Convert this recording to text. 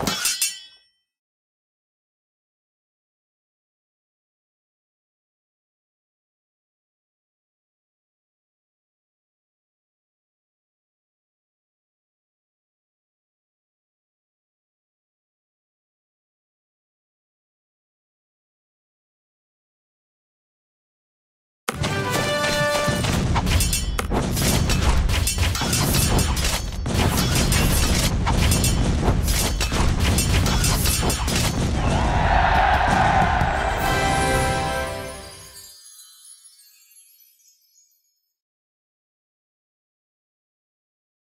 you